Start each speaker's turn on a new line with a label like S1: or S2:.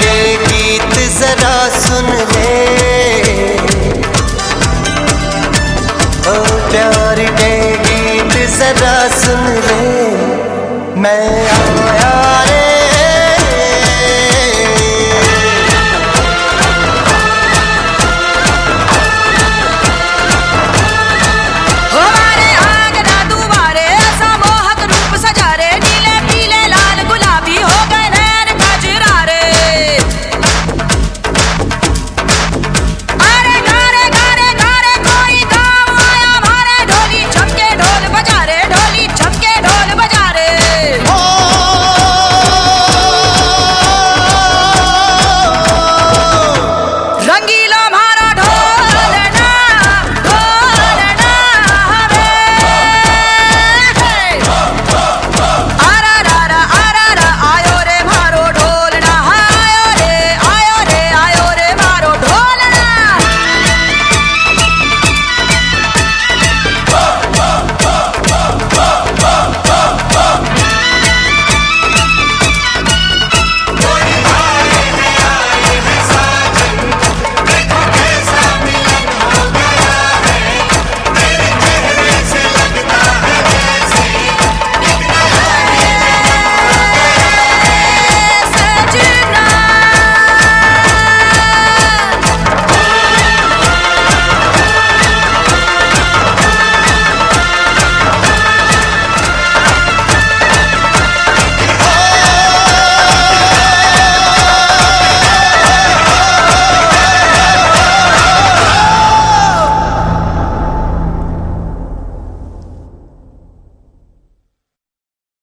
S1: के गीत जरा सुन ले। ओ प्यार के गीत जरा सुन ले। मैं आया